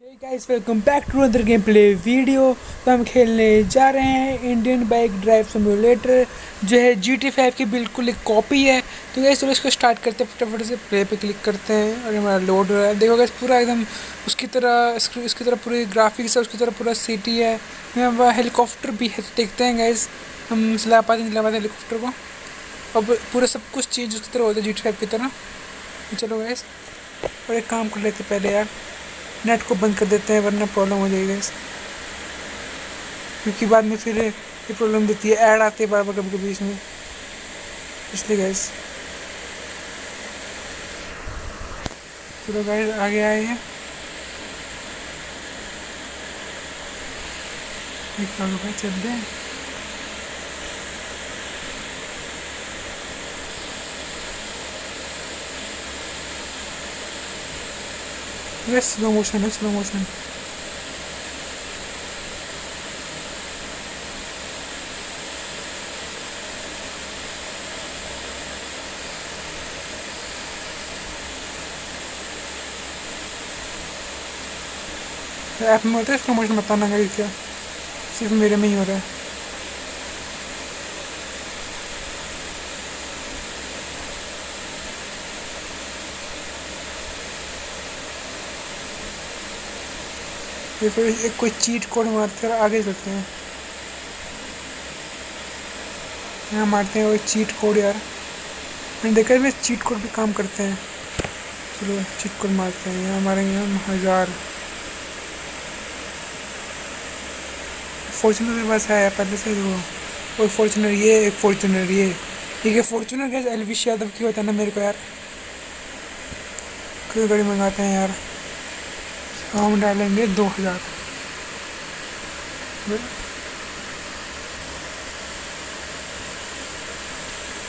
Guys welcome back to other game play video तो हम खेलने जा रहे हैं इंडियन बाइक ड्राइव सिमुलेटर जो है जी टी फाइव की बिल्कुल एक कॉपी है। तो गैस चलो इसको स्टार्ट करते हैं, फटाफट से प्ले पे क्लिक करते हैं और हमारा लोड हो रहा है। देखो गैस पूरा एकदम उसकी तरह उसकी तरह पूरी ग्राफिक्स है, उसकी तरह पूरा सिटी है। यहाँ हेलीकॉप्टर भी है तो देखते हैं गैस हम चला पाते नहीं चला पाते हेलीकॉप्टर को। अब पूरा सब कुछ चीज़ उसकी तरह होता है जी टी फाइव की तरह। चलो गैस और एक काम कर लेते पहले यार। नेट को बंद कर देते हैं, वरना प्रॉब्लम हो जाएगी क्योंकि बाद में फिर ये प्रॉब्लम देती है ऐड आती है बार बार कभी कभी इसमें। इसलिए गैस गैस आगे आए हैं। चलते हैं। ये स्लो मोशन है स्लो मोशन ऐप में होता है स्लो मोशन बताना क्या। सिर्फ़ मेरे में ही हो रहा है। ये फिर एक कोई चीट कोड मारते कर आगे चलते हैं। यहाँ मारते हैं वो चीट कोड यार। मैंने देखा है चीट कोड भी काम करते हैं। चलो, चीट कोड मारते हैं। यहाँ मारेंगे हम हज़ार। फॉर्चुनर मेरे पास है पहले से देखो कोई फॉर्चुनर ये, एक फॉर्चुनर ये। ठीक है फॉर्चुनर कैसे? एलविश यादव की होता है ना मेरे को यार? कोई गाड़ी मंगाते हैं यार? हम डालेंगे दो हज़ार।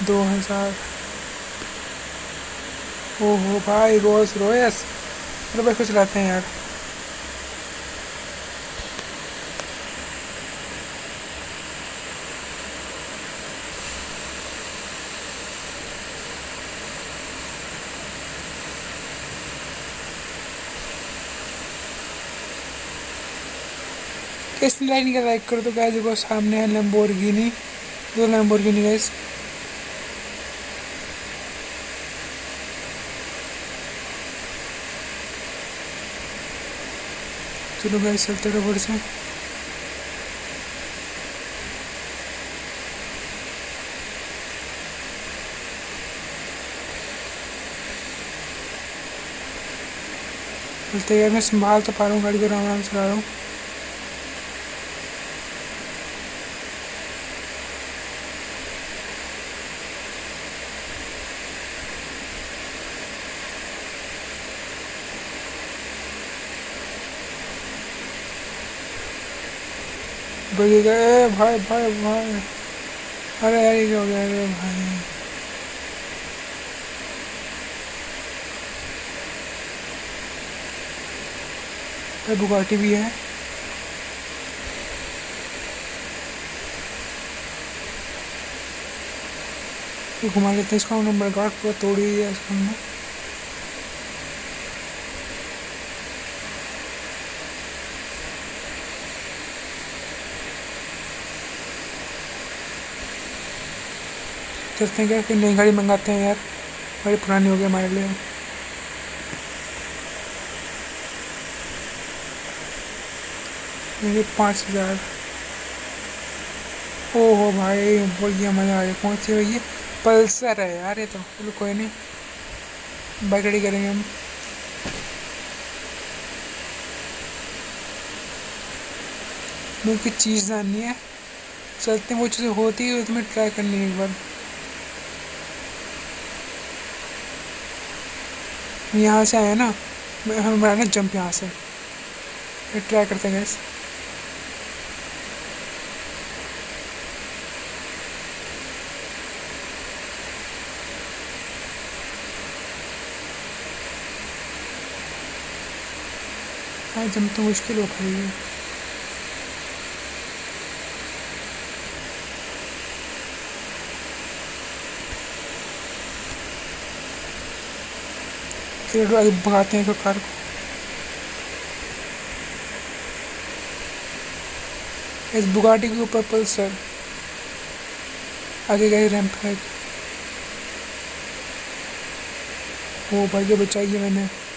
दो हज़ार। ओहो भाई रोज रोयस अरे भाई, कुछ लाते हैं यार। इस लाइन का लाइक कर दो गैस देखो सामने है लम्बोर्गिनी दो लम्बोर्गिनी गैस चलो गैस चलते रहो से। चलते यार, मैं संभाल तो पा रहा हूँ, गाड़ी को आराम आराम चला रहा हूँ। बगे गए भाई भाई भाई। अरे यार ये हो गया अरे भाई बुगाटी भी है। घुमा लेते हैं, इसका नंबर गार्ड पूरा तोड़ ही दिया इसको हमने। करते हैं क्या कि नई गाड़ी मंगाते हैं यार। गाड़ी पुरानी हो गई हमारे लिए। ये पाँच हज़ार। ओहो भाई, बढ़िया मज़ा आ गया कौन सी भैया पल्सर है यार ये तो। चलो कोई नहीं। बाइक रेडी करेंगे हम। मुझे चीज़ जाननी है? चलते वो चीज़ें होती है तो मैं ट्राई करनी है एक बार। यहाँ से आया ना हम ना जंप यहाँ से। ट्राई करते हैं गैस हाँ जंप तो मुश्किल हो पाई फिर अभी भगाते हैं कार। को इस बुगाटी के ऊपर पल्सर आगे गए रैंप है। वो भाई ये बचाइए मैंने।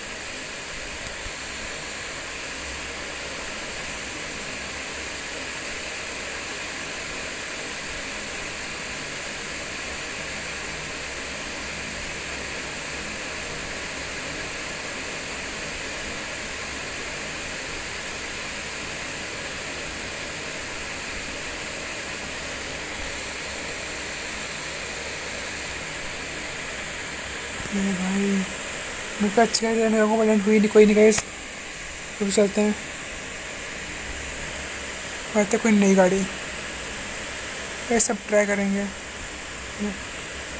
ये भाई। मेरे को अच्छा है, मेरे को बलैंड हुई नहीं, कोई नहीं गई तो चलते हैं। आते कोई नई गाड़ी। ये सब ट्राई करेंगे।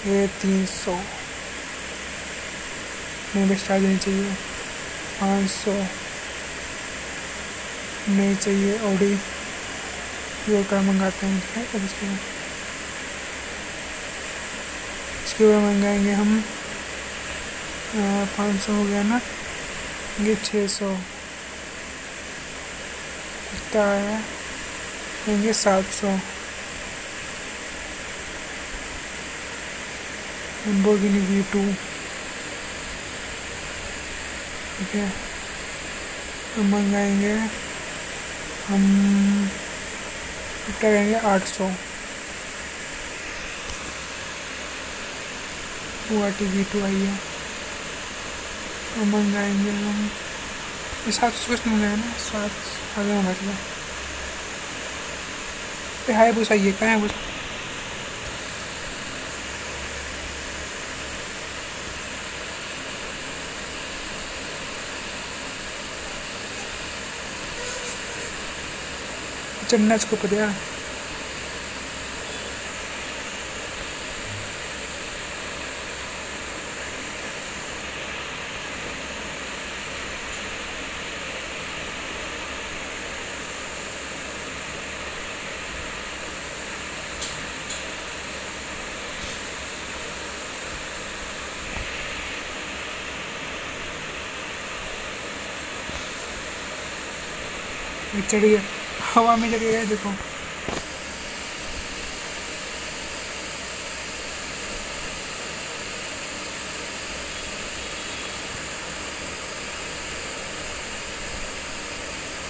ये तीन सौ। नहीं, बस स्टार्ट देनी चाहिए। पाँच सौ। नहीं चाहिए ऑडी ये कर मंगाते हैं इसके इसके बाद मंगाएँगे हम पाँच सौ हो गया ना? ये छः सौ। कितना आया। लेंगे सात सौ। वी टू ठीक है। हम मंगाएँगे। हम कितना करेंगे आठ सौ। टी वी टू आई है। मंगाएँगे हम। सात सौ कुछ मंगाए ना? सात आगे मंगा चलो हाय भूसा ये कहाँ है भूसा चढ़ना इसको ऊपर चढ़ गया हवा में चढ़ गया देखो।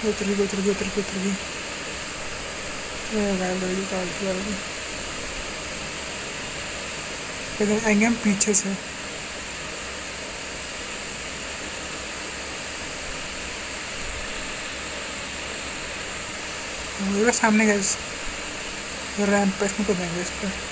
उतर गई उतर गई उतर गई उतर गई। पीछे से। मेरे सामने गए रैम पे इसमें देंगे इस पर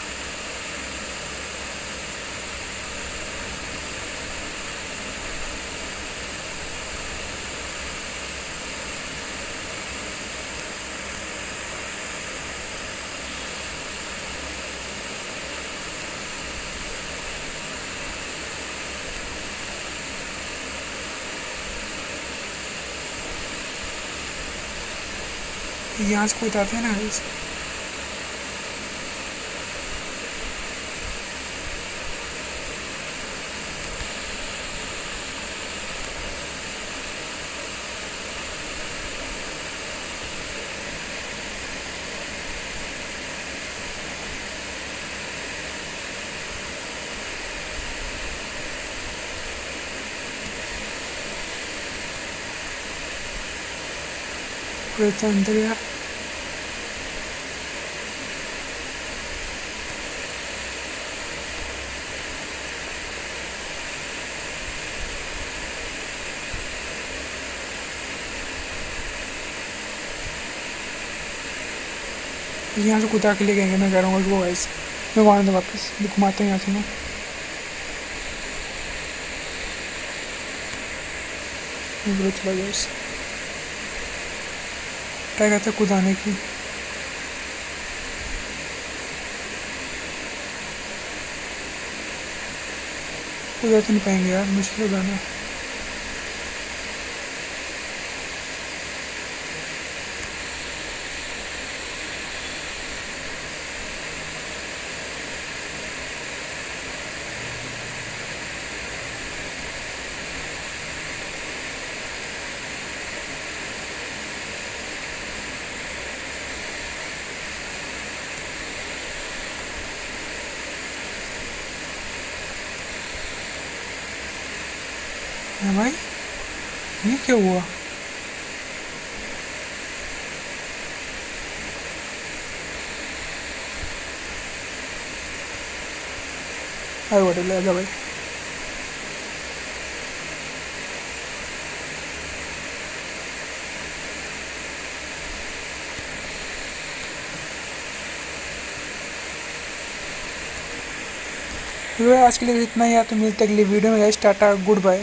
यहाँ से कोई आते हैं ना इस अंदर यार यहाँ से कुदा के ले गएँगे मैं कह रहा हूँ, वो वाइस मैं वहाँ दो वापस घुमाते हैं यहाँ से ना। चला गया ट्राई करते कुदाने की? कुदा तो नहीं पाएँगे यार, मुश्किल उदाना है भाई ये क्या हुआ अरे वो लगा भाई आज के लिए इतना ही है। तो मिलते अगली वीडियो में। Tata good bye